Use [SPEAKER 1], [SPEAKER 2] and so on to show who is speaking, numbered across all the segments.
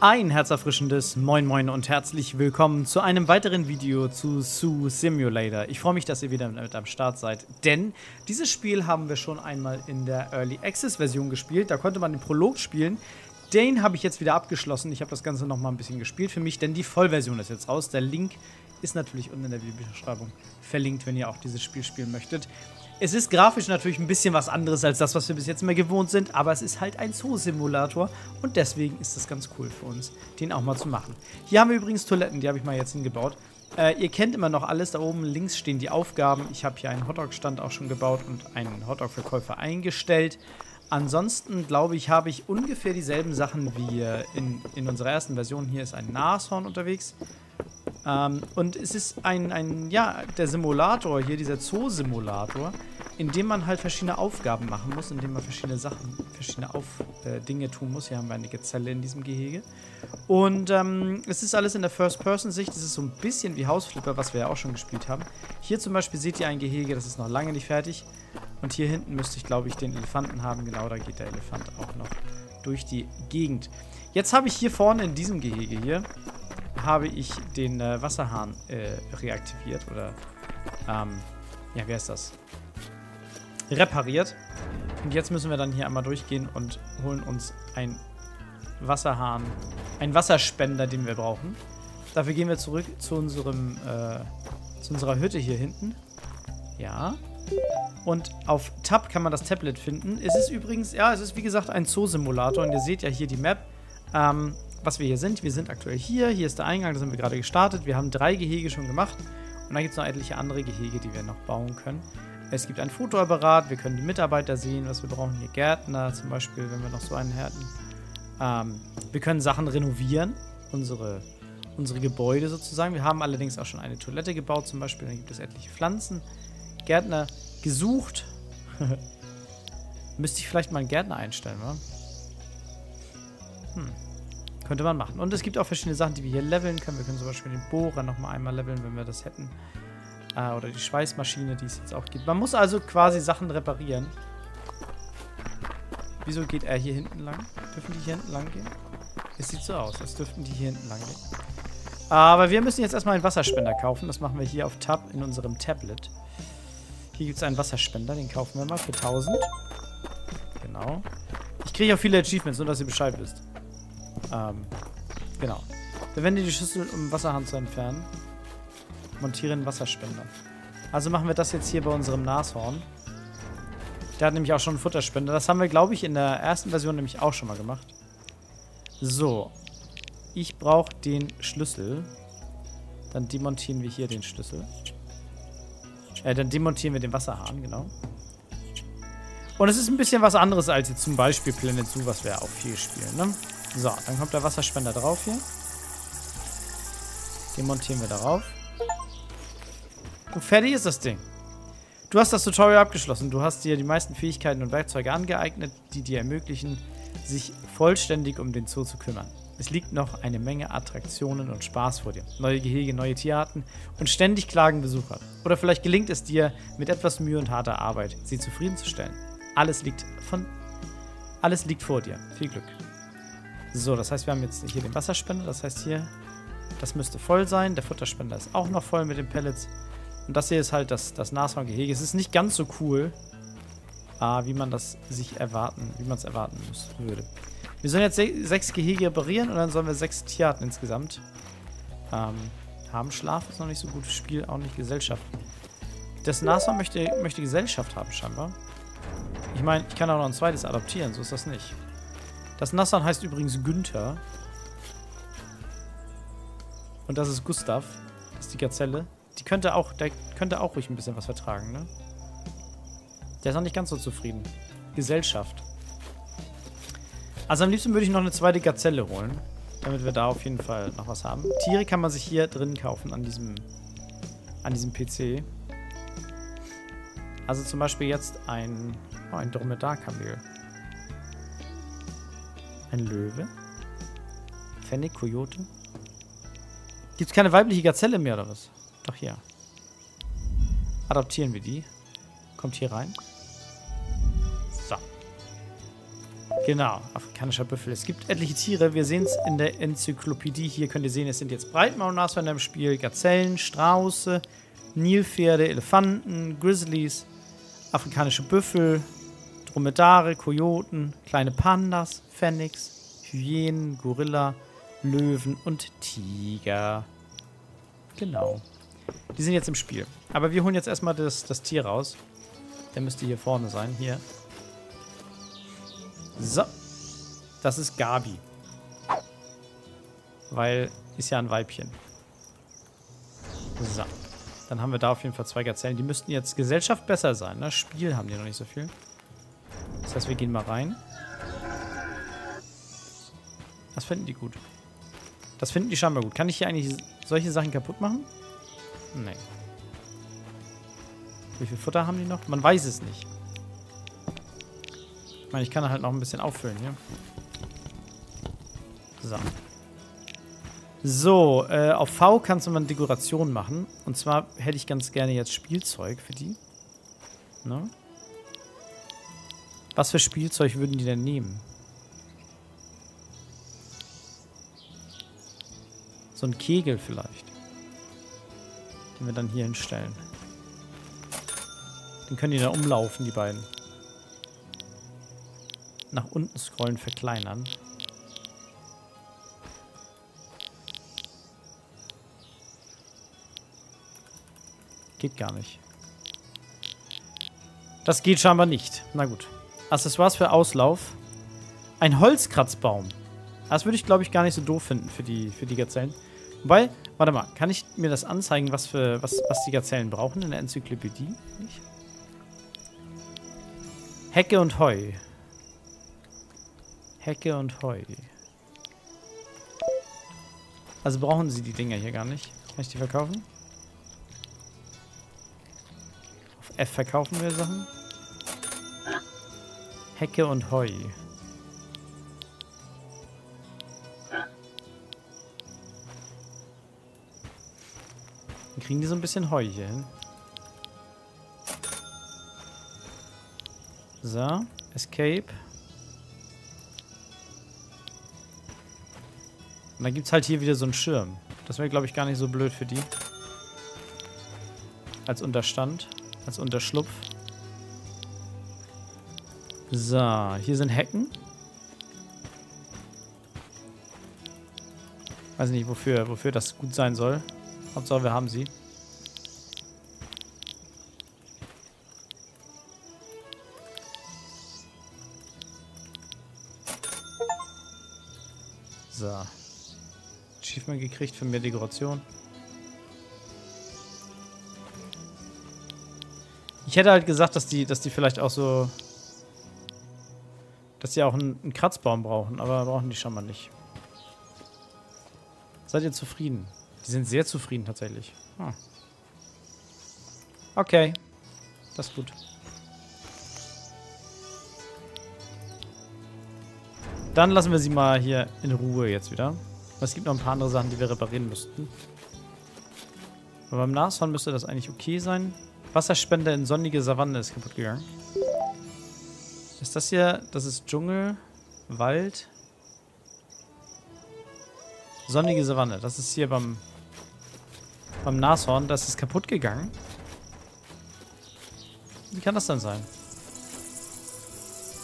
[SPEAKER 1] Ein herzerfrischendes Moin Moin und herzlich willkommen zu einem weiteren Video zu Zoo Simulator. Ich freue mich, dass ihr wieder mit am Start seid, denn dieses Spiel haben wir schon einmal in der Early Access Version gespielt. Da konnte man den Prolog spielen. Den habe ich jetzt wieder abgeschlossen. Ich habe das Ganze noch mal ein bisschen gespielt für mich, denn die Vollversion ist jetzt raus. Der Link ist natürlich unten in der Videobeschreibung verlinkt, wenn ihr auch dieses Spiel spielen möchtet. Es ist grafisch natürlich ein bisschen was anderes als das, was wir bis jetzt immer gewohnt sind, aber es ist halt ein Zoo-Simulator und deswegen ist es ganz cool für uns, den auch mal zu machen. Hier haben wir übrigens Toiletten, die habe ich mal jetzt hingebaut. Äh, ihr kennt immer noch alles, da oben links stehen die Aufgaben. Ich habe hier einen Hotdog-Stand auch schon gebaut und einen Hotdog-Verkäufer eingestellt. Ansonsten, glaube ich, habe ich ungefähr dieselben Sachen wie in, in unserer ersten Version. Hier ist ein Nashorn unterwegs. Ähm, und es ist ein, ein, ja, der Simulator hier, dieser Zoo-Simulator, in dem man halt verschiedene Aufgaben machen muss, in dem man verschiedene Sachen, verschiedene Auf, äh, Dinge tun muss. Hier haben wir eine Gazelle in diesem Gehege. Und ähm, es ist alles in der First-Person-Sicht. Es ist so ein bisschen wie Hausflipper, was wir ja auch schon gespielt haben. Hier zum Beispiel seht ihr ein Gehege, das ist noch lange nicht fertig. Und hier hinten müsste ich, glaube ich, den Elefanten haben. Genau, da geht der Elefant auch noch durch die Gegend. Jetzt habe ich hier vorne in diesem Gehege hier habe ich den äh, Wasserhahn äh, reaktiviert oder ähm, ja, wer ist das? Repariert. Und jetzt müssen wir dann hier einmal durchgehen und holen uns einen Wasserhahn, einen Wasserspender, den wir brauchen. Dafür gehen wir zurück zu unserem, äh, zu unserer Hütte hier hinten. Ja. Und auf Tab kann man das Tablet finden. Es ist übrigens, ja, es ist wie gesagt ein Zoo-Simulator und ihr seht ja hier die Map. Ähm, was wir hier sind. Wir sind aktuell hier. Hier ist der Eingang, da sind wir gerade gestartet. Wir haben drei Gehege schon gemacht. Und dann gibt es noch etliche andere Gehege, die wir noch bauen können. Es gibt ein Fotoapparat, wir können die Mitarbeiter sehen, was wir brauchen. Hier Gärtner zum Beispiel, wenn wir noch so einen hätten. Ähm, wir können Sachen renovieren, unsere, unsere Gebäude sozusagen. Wir haben allerdings auch schon eine Toilette gebaut zum Beispiel. Dann gibt es etliche Pflanzen. Gärtner gesucht. Müsste ich vielleicht mal einen Gärtner einstellen, wa? Hm. Könnte man machen. Und es gibt auch verschiedene Sachen, die wir hier leveln können. Wir können zum Beispiel den Bohrer nochmal einmal leveln, wenn wir das hätten. Äh, oder die Schweißmaschine, die es jetzt auch gibt. Man muss also quasi Sachen reparieren. Wieso geht er hier hinten lang? Dürfen die hier hinten lang gehen? Es sieht so aus, als dürften die hier hinten lang gehen. Aber wir müssen jetzt erstmal einen Wasserspender kaufen. Das machen wir hier auf Tab in unserem Tablet. Hier gibt es einen Wasserspender, den kaufen wir mal für 1000. Genau. Ich kriege auch viele Achievements, nur dass ihr Bescheid wisst. Ähm, genau. Verwende die Schüssel, um Wasserhahn zu entfernen. Montiere einen Wasserspender. Also machen wir das jetzt hier bei unserem Nashorn. Der hat nämlich auch schon einen Futterspender. Das haben wir, glaube ich, in der ersten Version nämlich auch schon mal gemacht. So. Ich brauche den Schlüssel. Dann demontieren wir hier den Schlüssel. Äh, dann demontieren wir den Wasserhahn, genau. Und es ist ein bisschen was anderes als jetzt zum Beispiel Planet Zoo, was wir auch viel spielen, ne? So, dann kommt der Wasserspender drauf hier. Den montieren wir darauf. Und fertig ist das Ding. Du hast das Tutorial abgeschlossen. Du hast dir die meisten Fähigkeiten und Werkzeuge angeeignet, die dir ermöglichen, sich vollständig um den Zoo zu kümmern. Es liegt noch eine Menge Attraktionen und Spaß vor dir. Neue Gehege, neue Tierarten und ständig klagen Besucher. Oder vielleicht gelingt es dir, mit etwas Mühe und harter Arbeit, sie zufriedenzustellen. Alles liegt von alles liegt vor dir. Viel Glück. So, das heißt, wir haben jetzt hier den Wasserspender. Das heißt hier, das müsste voll sein. Der Futterspender ist auch noch voll mit den Pellets. Und das hier ist halt das, das Nashorngehege. Es ist nicht ganz so cool, äh, wie man das sich erwarten, wie man es erwarten muss, würde. Wir sollen jetzt se sechs Gehege reparieren und dann sollen wir sechs Tierarten insgesamt ähm, haben. Schlaf ist noch nicht so gut. Spiel auch nicht Gesellschaft. Das Nashorn möchte, möchte Gesellschaft haben, scheinbar. Ich meine, ich kann auch noch ein zweites adoptieren. So ist das nicht. Das Nassan heißt übrigens Günther. Und das ist Gustav. Das ist die Gazelle. Die könnte auch, der könnte auch ruhig ein bisschen was vertragen, ne? Der ist noch nicht ganz so zufrieden. Gesellschaft. Also am liebsten würde ich noch eine zweite Gazelle holen. Damit wir da auf jeden Fall noch was haben. Tiere kann man sich hier drin kaufen an diesem, an diesem PC. Also zum Beispiel jetzt ein, oh, ein Dromedar-Kamel. Ein Löwe. Fennec, Kojote. Es keine weibliche Gazelle mehr oder was? Doch hier. Adoptieren wir die. Kommt hier rein. Genau, afrikanischer Büffel. Es gibt etliche Tiere. Wir sehen es in der Enzyklopädie. Hier könnt ihr sehen, es sind jetzt Breitmaulnashörner im Spiel, Gazellen, Strauße, Nilpferde, Elefanten, Grizzlies, afrikanische Büffel, Dromedare, Kojoten, kleine Pandas, Phoenix, Hyänen, Gorilla, Löwen und Tiger. Genau. Die sind jetzt im Spiel. Aber wir holen jetzt erstmal das, das Tier raus. Der müsste hier vorne sein. Hier. So. Das ist Gabi. Weil ist ja ein Weibchen. So. Dann haben wir da auf jeden Fall zwei Gazellen. Die müssten jetzt Gesellschaft besser sein. Ne? Spiel haben die noch nicht so viel. Das heißt, wir gehen mal rein. Das finden die gut. Das finden die scheinbar gut. Kann ich hier eigentlich solche Sachen kaputt machen? Nee. Wie viel Futter haben die noch? Man weiß es nicht. Ich meine, ich kann halt noch ein bisschen auffüllen hier. So. So, äh, auf V kannst du mal eine Dekoration machen. Und zwar hätte ich ganz gerne jetzt Spielzeug für die. Ne? Was für Spielzeug würden die denn nehmen? So ein Kegel vielleicht. Den wir dann hier hinstellen. Den können die dann umlaufen, die beiden. Nach unten scrollen, verkleinern. Geht gar nicht. Das geht scheinbar nicht. Na gut. Accessoires für Auslauf. Ein Holzkratzbaum. Das würde ich, glaube ich, gar nicht so doof finden für die, für die Gazellen. Wobei, warte mal, kann ich mir das anzeigen, was, für, was, was die Gazellen brauchen in der Enzyklopädie? Nicht? Hecke und Heu. Hecke und Heu. Also brauchen sie die Dinger hier gar nicht. Kann ich die verkaufen? Auf F verkaufen wir Sachen. Hecke und Heu. Dann kriegen die so ein bisschen Heu hier hin. So, Escape. Und dann gibt es halt hier wieder so einen Schirm. Das wäre, glaube ich, gar nicht so blöd für die. Als Unterstand. Als Unterschlupf. So, hier sind Hecken. Weiß nicht, wofür, wofür das gut sein soll. Hauptsache, wir haben sie. Achievement gekriegt für mehr Dekoration. Ich hätte halt gesagt, dass die, dass die vielleicht auch so... Dass die auch einen, einen Kratzbaum brauchen, aber brauchen die schon mal nicht. Seid ihr zufrieden? Die sind sehr zufrieden tatsächlich. Hm. Okay. Das ist gut. Dann lassen wir sie mal hier in Ruhe jetzt wieder. Es gibt noch ein paar andere Sachen, die wir reparieren müssten. Aber beim Nashorn müsste das eigentlich okay sein. Wasserspender in sonnige Savanne ist kaputt gegangen. Ist das hier, das ist Dschungel, Wald. Sonnige Savanne, das ist hier beim, beim Nashorn, das ist kaputt gegangen. Wie kann das denn sein?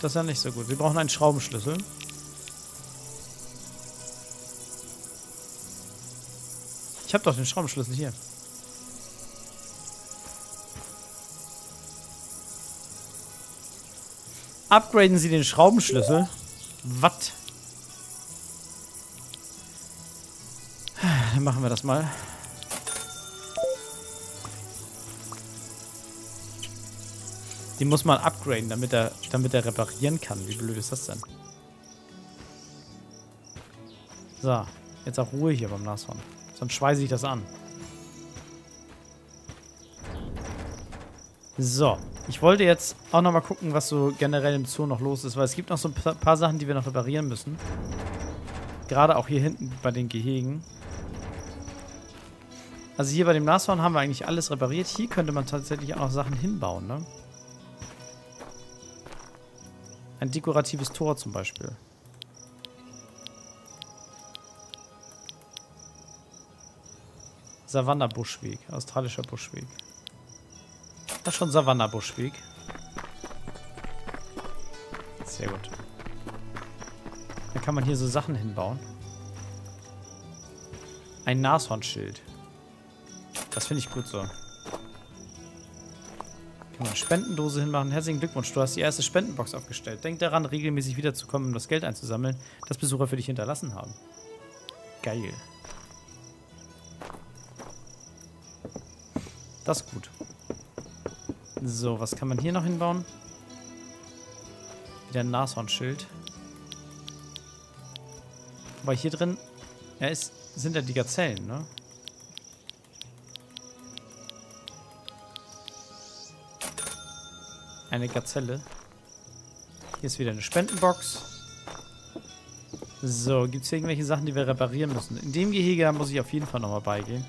[SPEAKER 1] Das ist ja nicht so gut. Wir brauchen einen Schraubenschlüssel. Ich habe doch den Schraubenschlüssel hier. Upgraden Sie den Schraubenschlüssel. Was? Dann machen wir das mal. Den muss man upgraden, damit er, damit er reparieren kann. Wie blöd ist das denn? So, jetzt auch Ruhe hier beim Nashorn. Sonst schweiße ich das an. So. Ich wollte jetzt auch nochmal gucken, was so generell im Zoo noch los ist, weil es gibt noch so ein paar Sachen, die wir noch reparieren müssen. Gerade auch hier hinten bei den Gehegen. Also hier bei dem Nashorn haben wir eigentlich alles repariert. Hier könnte man tatsächlich auch noch Sachen hinbauen, ne? Ein dekoratives Tor zum Beispiel. Savanna-Buschweg. Australischer Buschweg. Das ist schon Savanna-Buschweg. Sehr gut. Dann kann man hier so Sachen hinbauen. Ein Nashornschild. Das finde ich gut so. Kann man eine Spendendose hinmachen. Herzlichen Glückwunsch, du hast die erste Spendenbox aufgestellt. Denk daran, regelmäßig wiederzukommen, um das Geld einzusammeln, das Besucher für dich hinterlassen haben. Geil. Das ist gut. So, was kann man hier noch hinbauen? Wieder ein Nashornschild. Aber hier drin, ja, ist, sind ja die Gazellen, ne? Eine Gazelle. Hier ist wieder eine Spendenbox. So, gibt es irgendwelche Sachen, die wir reparieren müssen? In dem Gehege muss ich auf jeden Fall nochmal beigehen.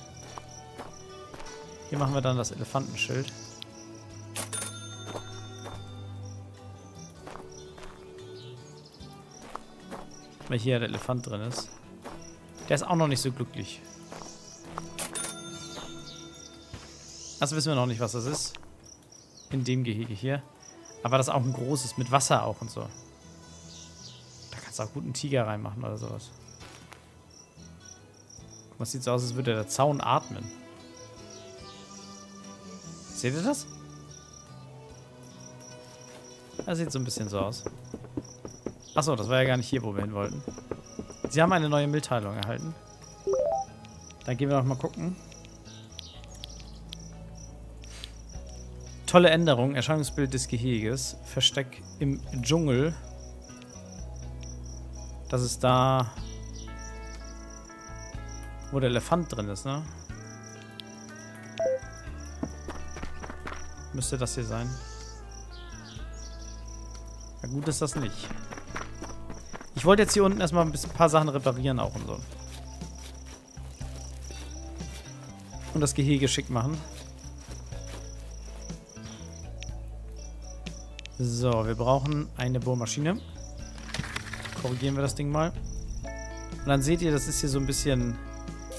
[SPEAKER 1] Hier machen wir dann das Elefantenschild. Weil hier der Elefant drin ist. Der ist auch noch nicht so glücklich. Das wissen wir noch nicht, was das ist. In dem Gehege hier. Aber das ist auch ein großes, mit Wasser auch und so. Da kannst du auch gut einen Tiger reinmachen oder sowas. Guck mal, sieht so aus, als würde der Zaun atmen. Seht ihr das? Das sieht so ein bisschen so aus. Achso, das war ja gar nicht hier, wo wir hin wollten. Sie haben eine neue Mitteilung erhalten. Dann gehen wir noch mal gucken. Tolle Änderung. Erscheinungsbild des Geheges. Versteck im Dschungel. Das ist da, wo der Elefant drin ist, ne? Müsste das hier sein. Ja, gut ist das nicht. Ich wollte jetzt hier unten erstmal ein bisschen, ein paar Sachen reparieren auch und so. Und das Gehege schick machen. So, wir brauchen eine Bohrmaschine. Korrigieren wir das Ding mal. Und dann seht ihr, das ist hier so ein bisschen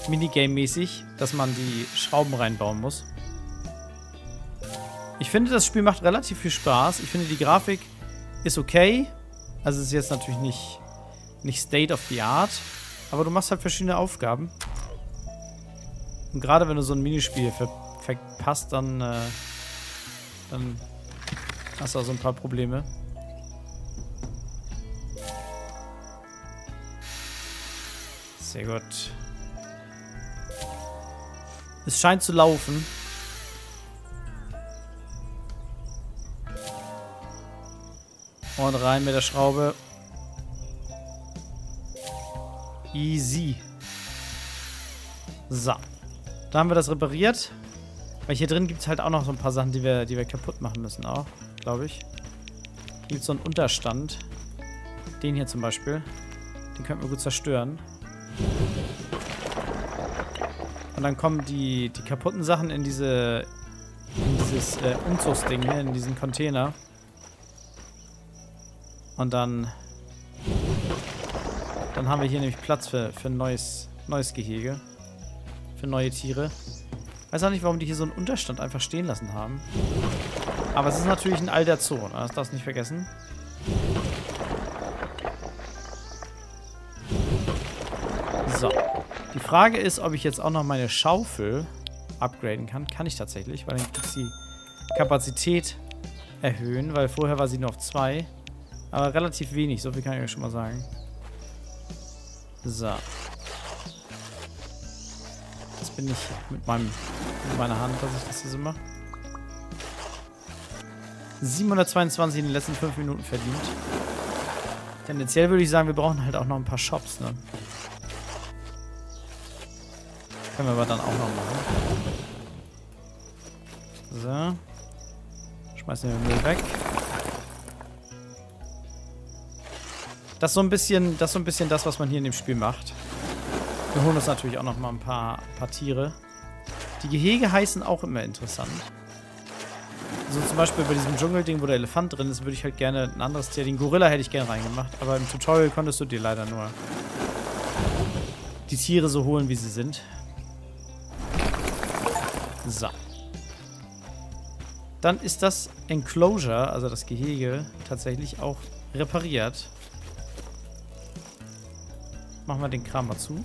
[SPEAKER 1] Minigame-mäßig, dass man die Schrauben reinbauen muss. Ich finde, das Spiel macht relativ viel Spaß. Ich finde, die Grafik ist okay. Also es ist jetzt natürlich nicht, nicht State of the Art. Aber du machst halt verschiedene Aufgaben. Und gerade wenn du so ein Minispiel ver verpasst, dann, äh, dann hast du auch so ein paar Probleme. Sehr gut. Es scheint zu laufen. Und rein mit der Schraube. Easy. So. Da haben wir das repariert. Weil hier drin gibt es halt auch noch so ein paar Sachen, die wir, die wir kaputt machen müssen auch, glaube ich. Hier gibt es so einen Unterstand. Den hier zum Beispiel. Den könnten wir gut zerstören. Und dann kommen die, die kaputten Sachen in diese in dieses äh, Umzugsding hier, in diesen Container. Und dann... Dann haben wir hier nämlich Platz für, für ein neues, neues Gehege. Für neue Tiere. Weiß auch nicht, warum die hier so einen Unterstand einfach stehen lassen haben. Aber es ist natürlich ein alter Zoo, ne? das darfst du nicht vergessen. So. Die Frage ist, ob ich jetzt auch noch meine Schaufel upgraden kann. Kann ich tatsächlich, weil dann kriegt sie Kapazität erhöhen, weil vorher war sie nur auf 2. Aber relativ wenig, so viel kann ich euch schon mal sagen. So. Jetzt bin ich mit, meinem, mit meiner Hand, dass ich das hier so mache. 722 in den letzten 5 Minuten verdient. Tendenziell würde ich sagen, wir brauchen halt auch noch ein paar Shops, ne? Können wir aber dann auch noch machen. So. Schmeißen wir Müll weg. Das ist so ein bisschen, das so ein bisschen das, was man hier in dem Spiel macht. Wir holen uns natürlich auch noch mal ein paar, paar Tiere. Die Gehege heißen auch immer interessant. So zum Beispiel bei diesem Dschungelding, wo der Elefant drin ist, würde ich halt gerne ein anderes Tier. Den Gorilla hätte ich gerne reingemacht, aber im Tutorial konntest du dir leider nur die Tiere so holen, wie sie sind. So. Dann ist das Enclosure, also das Gehege, tatsächlich auch repariert. Machen wir den Kram mal zu.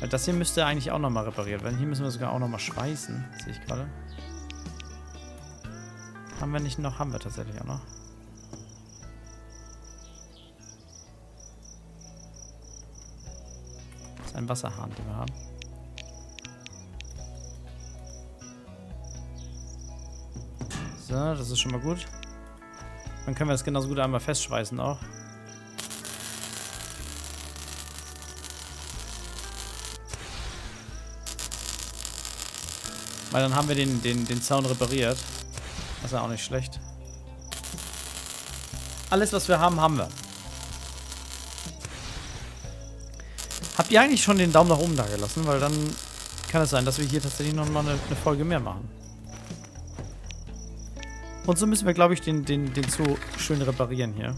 [SPEAKER 1] Weil das hier müsste eigentlich auch nochmal repariert werden. Hier müssen wir sogar auch nochmal schweißen. Sehe ich gerade. Haben wir nicht noch? Haben wir tatsächlich auch noch. Das ist ein Wasserhahn, den wir haben. So, das ist schon mal gut. Dann können wir das genauso gut einmal festschweißen auch. Weil dann haben wir den, den, den Zaun repariert. Das ist ja auch nicht schlecht. Alles, was wir haben, haben wir. Habt ihr eigentlich schon den Daumen nach oben da gelassen? Weil dann kann es sein, dass wir hier tatsächlich nochmal eine, eine Folge mehr machen. Und so müssen wir, glaube ich, den, den, den Zoo schön reparieren hier.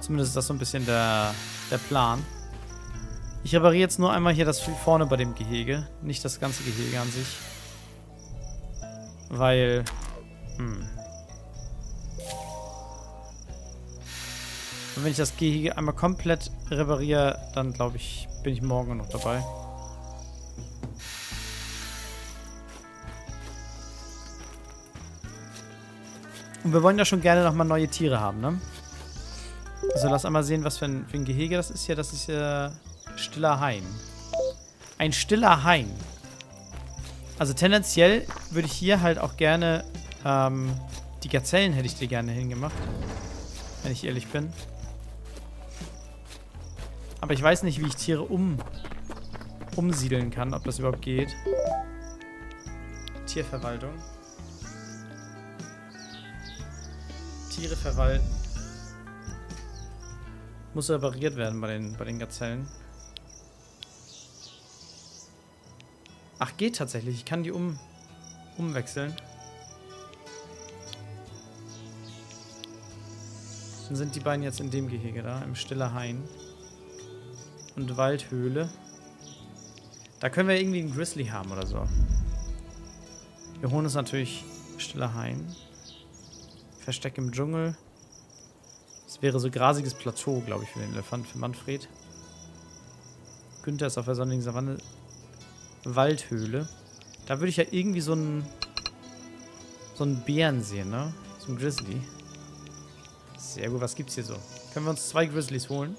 [SPEAKER 1] Zumindest ist das so ein bisschen der, der Plan. Ich repariere jetzt nur einmal hier das vorne bei dem Gehege. Nicht das ganze Gehege an sich. Weil... Hm. Und wenn ich das Gehege einmal komplett repariere, dann glaube ich, bin ich morgen noch dabei. Und wir wollen ja schon gerne nochmal neue Tiere haben, ne? Also lass einmal sehen, was für ein, für ein Gehege das ist hier. Das ist ja stiller Hain. Ein stiller Hain. Also tendenziell würde ich hier halt auch gerne ähm, die Gazellen hätte ich dir gerne hingemacht. Wenn ich ehrlich bin. Aber ich weiß nicht, wie ich Tiere um, umsiedeln kann, ob das überhaupt geht. Tierverwaltung. Tiere verwalten. Muss repariert werden bei den, bei den Gazellen. Ach, geht tatsächlich. Ich kann die um, umwechseln. Dann sind die beiden jetzt in dem Gehege da, im Stiller Hain. Und Waldhöhle. Da können wir irgendwie einen Grizzly haben oder so. Wir holen uns natürlich Stiller Hain. Versteck im Dschungel. Das wäre so grasiges Plateau, glaube ich, für den Elefant, für Manfred. Günther ist auf der sonnigen Savanne. Waldhöhle. Da würde ich ja irgendwie so einen so einen Bären sehen, ne? So einen Grizzly. Sehr gut, was gibt's hier so? Können wir uns zwei Grizzlies holen?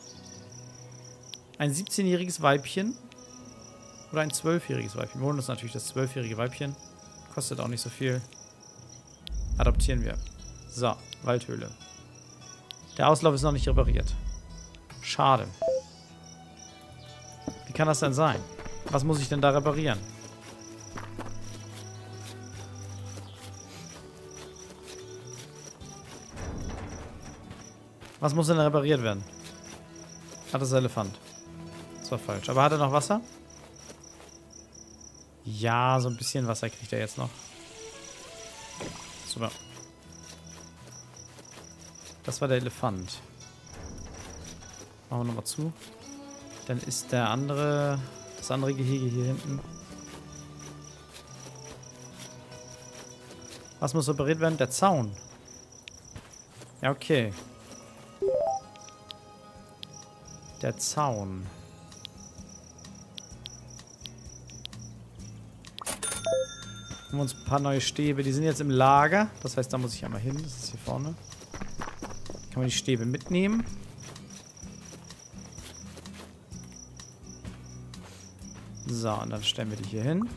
[SPEAKER 1] Ein 17-jähriges Weibchen oder ein 12-jähriges Weibchen. Wir holen uns natürlich das 12-jährige Weibchen. Kostet auch nicht so viel. Adoptieren wir. So, Waldhöhle. Der Auslauf ist noch nicht repariert. Schade. Wie kann das denn sein? Was muss ich denn da reparieren? Was muss denn repariert werden? Hat das Elefant. Das war falsch. Aber hat er noch Wasser? Ja, so ein bisschen Wasser kriegt er jetzt noch. Super. Das war der Elefant. Machen wir nochmal zu. Dann ist der andere, das andere Gehege hier hinten. Was muss repariert werden? Der Zaun. Ja, okay. Der Zaun. Haben wir uns ein paar neue Stäbe. Die sind jetzt im Lager. Das heißt, da muss ich einmal hin. Das ist hier vorne. Kann man die Stäbe mitnehmen. So, und dann stellen wir die hier hin.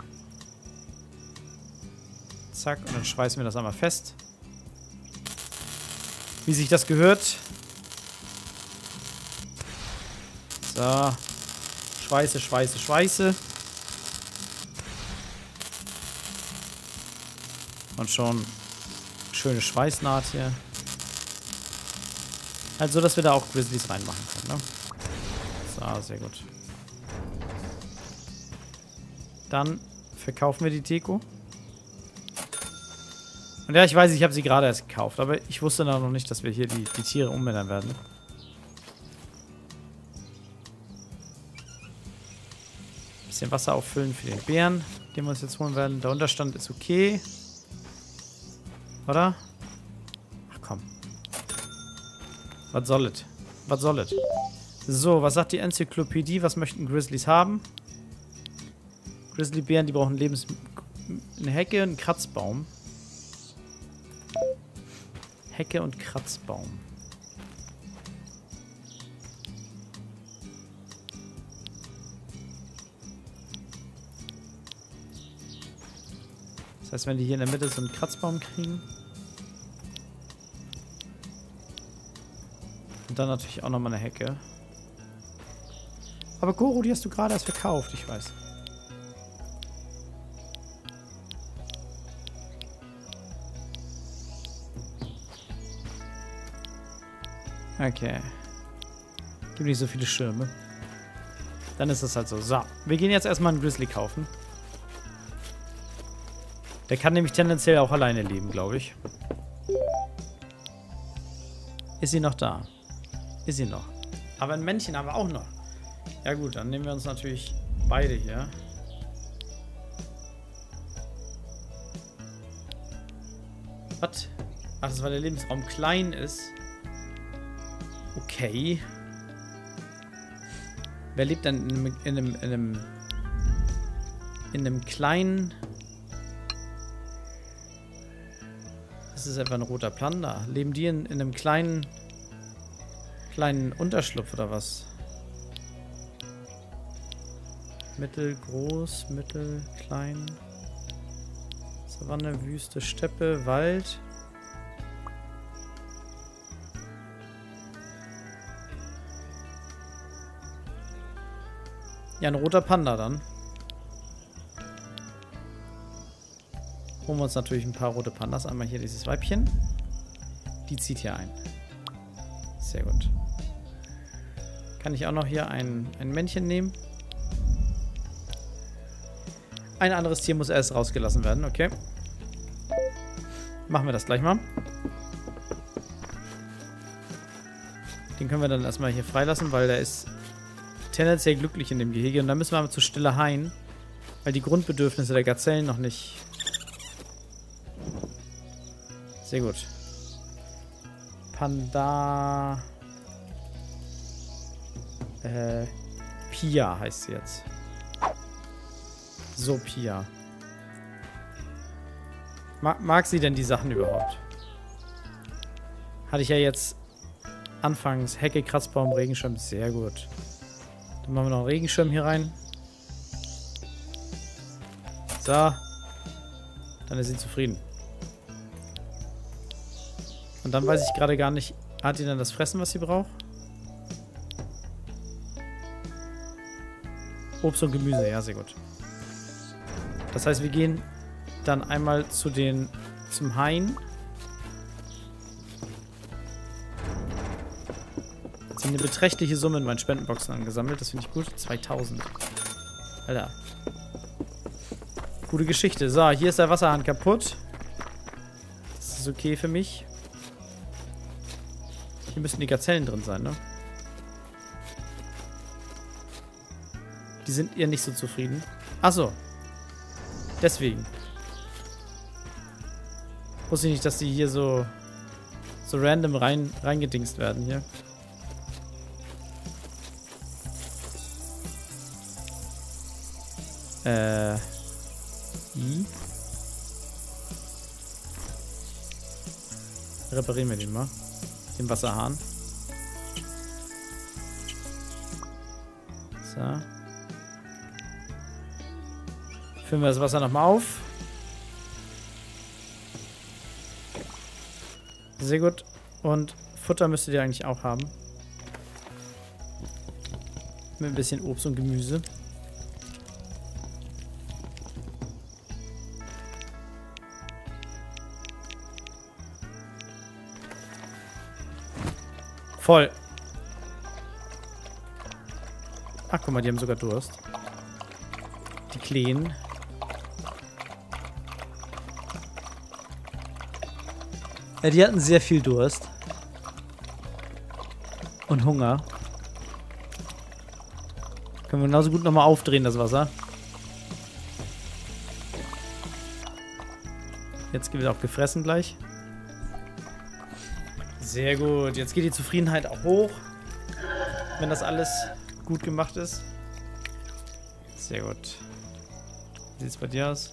[SPEAKER 1] Zack, und dann schweißen wir das einmal fest. Wie sich das gehört. So. Schweiße, schweiße, schweiße. Und schon schöne Schweißnaht hier. Halt so, dass wir da auch Grizzlies reinmachen können, ne? So, sehr gut. Dann Verkaufen wir die Deko. Und ja, ich weiß, ich habe sie gerade erst gekauft, aber ich wusste noch nicht, dass wir hier die, die Tiere umändern werden. Bisschen Wasser auffüllen für den Bären, den wir uns jetzt holen werden. Der Unterstand ist okay. Oder? Ach komm. Was soll es? Was soll es? So, was sagt die Enzyklopädie? Was möchten Grizzlies haben? Grizzlybären, die brauchen Lebens... Eine Hecke, einen Kratzbaum. Hecke und Kratzbaum. Das heißt, wenn die hier in der Mitte so einen Kratzbaum kriegen. Und dann natürlich auch nochmal eine Hecke. Aber Goro, die hast du gerade erst verkauft, ich weiß. Okay. Gibt nicht so viele Schirme. Dann ist das halt so. So, wir gehen jetzt erstmal einen Grizzly kaufen. Der kann nämlich tendenziell auch alleine leben, glaube ich. Ist sie noch da? Ist sie noch. Aber ein Männchen haben wir auch noch. Ja gut, dann nehmen wir uns natürlich beide hier. Was? Ach, das ist, weil der Lebensraum klein ist. Okay. Wer lebt denn in einem, in einem, in einem, in einem kleinen... Das ist etwa ein roter Panda. Leben die in, in einem kleinen, kleinen Unterschlupf oder was? Mittel, groß, mittel, klein. Savanne, Wüste, Steppe, Wald. Ja, ein roter Panda dann. Holen wir uns natürlich ein paar rote Pandas. Einmal hier dieses Weibchen. Die zieht hier ein. Sehr gut. Kann ich auch noch hier ein, ein Männchen nehmen. Ein anderes Tier muss erst rausgelassen werden, okay. Machen wir das gleich mal. Den können wir dann erstmal hier freilassen, weil der ist tendenziell glücklich in dem Gehege. Und dann müssen wir aber zu Stille Hain, weil die Grundbedürfnisse der Gazellen noch nicht... Sehr gut. Panda... Äh, Pia heißt sie jetzt. So, Pia. Mag, mag sie denn die Sachen überhaupt? Hatte ich ja jetzt anfangs Hecke, Kratzbaum, Regenschirm. Sehr gut. Dann machen wir noch einen Regenschirm hier rein. So. Dann ist sie zufrieden. Und dann weiß ich gerade gar nicht, hat die dann das Fressen, was sie braucht? Obst und Gemüse, ja, sehr gut. Das heißt, wir gehen dann einmal zu den zum Hain. Eine beträchtliche Summe in meinen Spendenboxen angesammelt. Das finde ich gut. 2000. Alter. Gute Geschichte. So, hier ist der Wasserhahn kaputt. Das ist okay für mich. Hier müssen die Gazellen drin sein, ne? Die sind ihr nicht so zufrieden. Achso. Deswegen. Wusste ich nicht, dass die hier so so random rein reingedingst werden hier. Äh. I. Reparieren wir den mal. Den Wasserhahn. So. Füllen wir das Wasser nochmal auf. Sehr gut. Und Futter müsstet ihr eigentlich auch haben. Mit ein bisschen Obst und Gemüse. Voll. Ach, guck mal, die haben sogar Durst. Die Kleen. Ja, die hatten sehr viel Durst. Und Hunger. Können wir genauso gut nochmal aufdrehen, das Wasser. Jetzt wird auch gefressen gleich. Sehr gut. Jetzt geht die Zufriedenheit auch hoch. Wenn das alles gut gemacht ist. Sehr gut. Wie sieht es bei dir aus?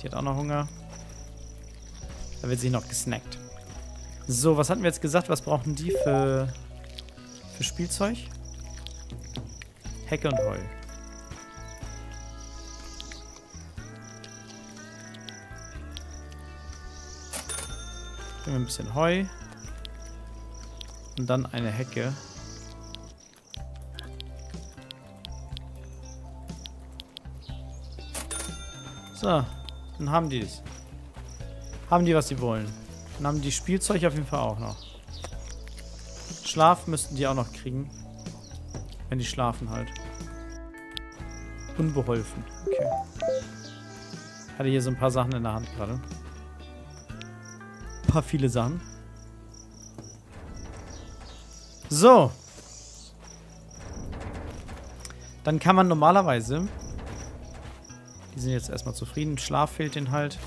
[SPEAKER 1] Die hat auch noch Hunger. Da wird sie noch gesnackt. So, was hatten wir jetzt gesagt? Was brauchen die für, für Spielzeug? Hecke und Heu. Nehmen wir ein bisschen Heu. Und dann eine Hecke. So, dann haben die es. Haben die, was sie wollen. Dann haben die Spielzeug auf jeden Fall auch noch. Schlaf müssten die auch noch kriegen. Wenn die schlafen halt. Unbeholfen. Okay. Hatte hier so ein paar Sachen in der Hand gerade. Paar viele Sachen. So. Dann kann man normalerweise... Die sind jetzt erstmal zufrieden. Schlaf fehlt denen halt.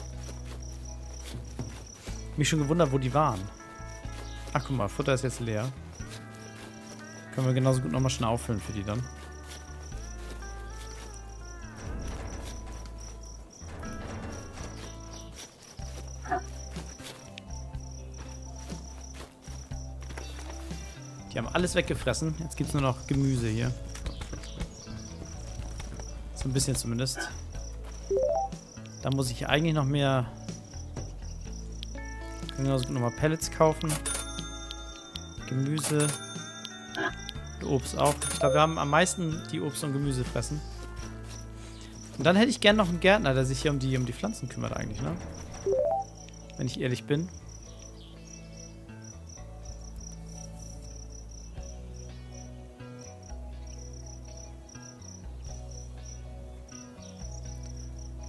[SPEAKER 1] Mich schon gewundert, wo die waren. Ach, guck mal, Futter ist jetzt leer. Können wir genauso gut nochmal schnell auffüllen für die dann. Alles weggefressen. Jetzt gibt es nur noch Gemüse hier. So ein bisschen zumindest. Da muss ich eigentlich noch mehr... Kann genauso nochmal Pellets kaufen. Gemüse. Obst auch. Ich glaube, wir haben am meisten die Obst und Gemüse fressen. Und dann hätte ich gern noch einen Gärtner, der sich hier um die, um die Pflanzen kümmert eigentlich, ne? Wenn ich ehrlich bin.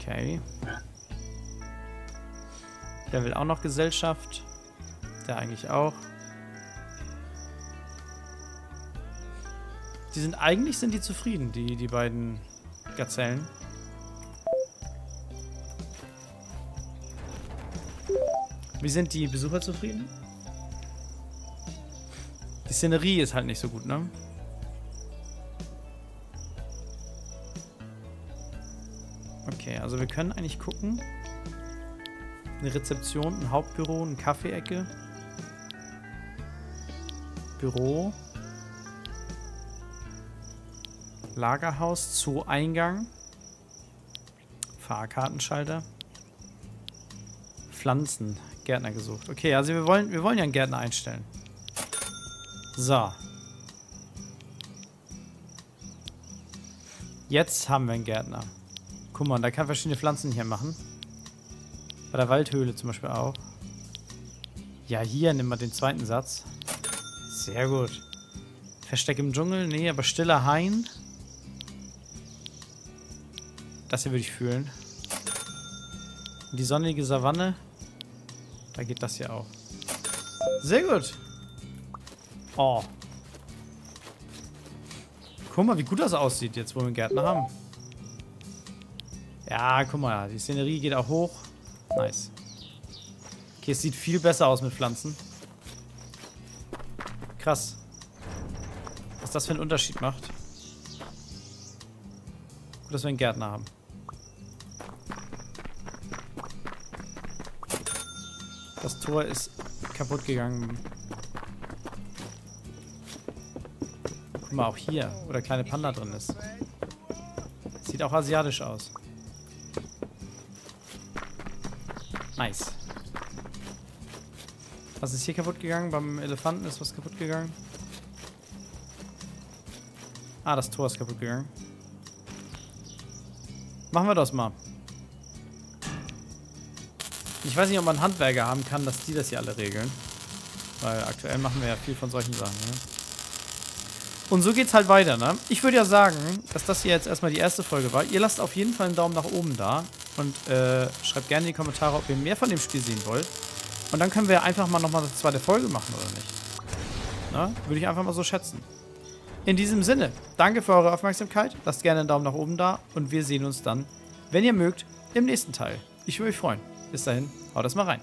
[SPEAKER 1] Okay. Der will auch noch Gesellschaft. Der eigentlich auch. Die sind eigentlich sind die zufrieden, die, die beiden Gazellen. Wie sind die Besucher zufrieden? Die Szenerie ist halt nicht so gut, ne? Also wir können eigentlich gucken. Eine Rezeption, ein Hauptbüro, eine Kaffeeecke. Büro. Lagerhaus, Zoo-Eingang. Fahrkartenschalter. Pflanzen. Gärtner gesucht. Okay, also wir wollen, wir wollen ja einen Gärtner einstellen. So. Jetzt haben wir einen Gärtner. Guck mal, da kann verschiedene Pflanzen hier machen. Bei der Waldhöhle zum Beispiel auch. Ja, hier nimm mal den zweiten Satz. Sehr gut. Versteck im Dschungel? Nee, aber stiller Hain. Das hier würde ich fühlen. Die sonnige Savanne. Da geht das hier auch. Sehr gut. Oh. Guck mal, wie gut das aussieht, jetzt wo wir einen Gärtner haben. Ja, guck mal, die Szenerie geht auch hoch. Nice. Okay, es sieht viel besser aus mit Pflanzen. Krass. Was das für einen Unterschied macht. Gut, dass wir einen Gärtner haben. Das Tor ist kaputt gegangen. Guck mal, auch hier, wo der kleine Panda drin ist. Sieht auch asiatisch aus. Nice. Was ist hier kaputt gegangen? Beim Elefanten ist was kaputt gegangen. Ah, das Tor ist kaputt gegangen. Machen wir das mal. Ich weiß nicht, ob man Handwerker haben kann, dass die das hier alle regeln. Weil aktuell machen wir ja viel von solchen Sachen. Ne? Und so geht's halt weiter, ne? Ich würde ja sagen, dass das hier jetzt erstmal die erste Folge war. Ihr lasst auf jeden Fall einen Daumen nach oben da. Und äh, schreibt gerne in die Kommentare, ob ihr mehr von dem Spiel sehen wollt. Und dann können wir einfach mal nochmal eine zweite Folge machen, oder nicht? Na, würde ich einfach mal so schätzen. In diesem Sinne, danke für eure Aufmerksamkeit. Lasst gerne einen Daumen nach oben da und wir sehen uns dann, wenn ihr mögt, im nächsten Teil. Ich würde mich freuen. Bis dahin, haut das mal rein.